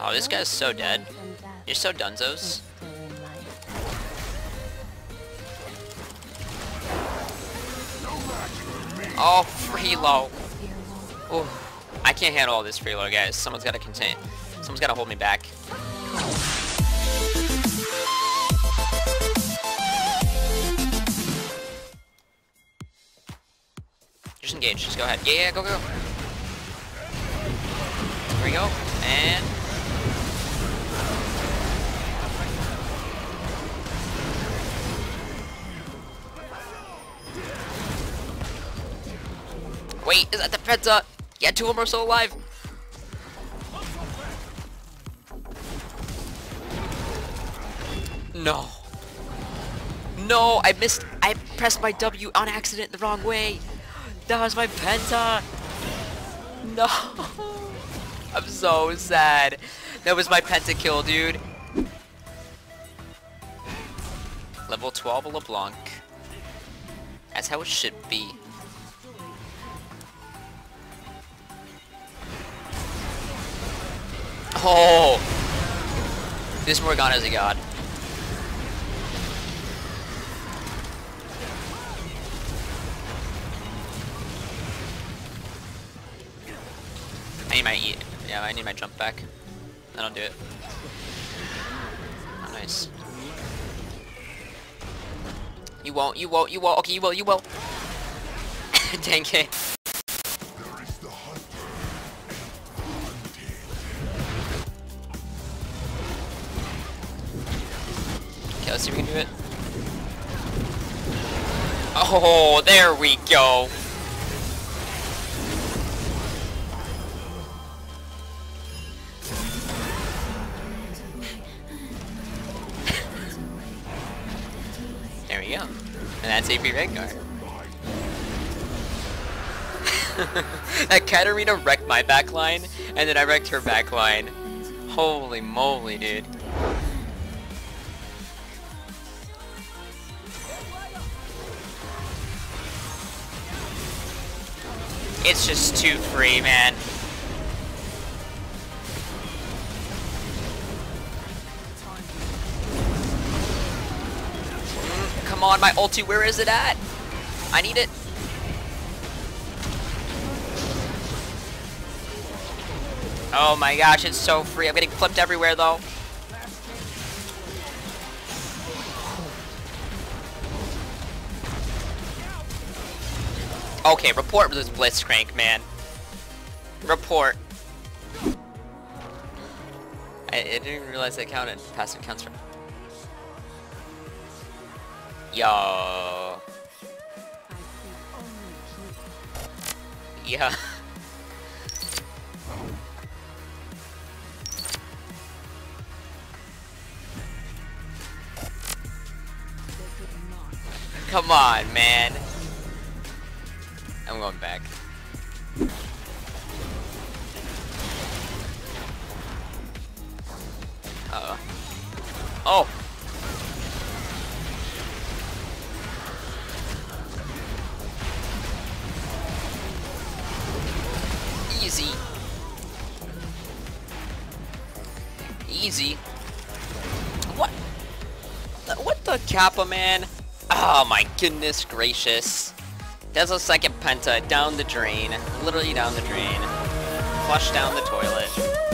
Oh, this guy's so dead. You're so dunzos. Oh, freelo. Oh, I can't handle all this freelo, guys. Someone's gotta contain. Someone's gotta hold me back. Just engage. Just go ahead. Yeah, yeah, go, go. Here we go. And... Wait, is that the Penta? Yeah, two of them are still alive. No. No, I missed. I pressed my W on accident the wrong way. That was my Penta. No. I'm so sad. That was my pentakill, dude. Level 12 LeBlanc. That's how it should be. Oh! This Morgana's a god. I need my. Yeah, I need my jump back. Then I'll do it. Oh, nice. You won't, you won't, you won't. Okay, you will, you will. Dang it. Okay, let's see if we can do it. Oh, there we go. There we go. And that's AP Rengar. that Katarina wrecked my backline, and then I wrecked her backline. Holy moly, dude. It's just too free, man. Come on, my ulti, where is it at? I need it. Oh my gosh, it's so free. I'm getting flipped everywhere though. Okay, report with this Blitzcrank, man. Report. I, I didn't even realize that counted. Passive counts for. Yo. Yeah. Come on, man. I'm going back. Uh oh. Oh! Easy. Easy. What? What the Kappa, man? Oh my goodness gracious. A second penta down the drain. Literally down the drain. Flush down the toilet.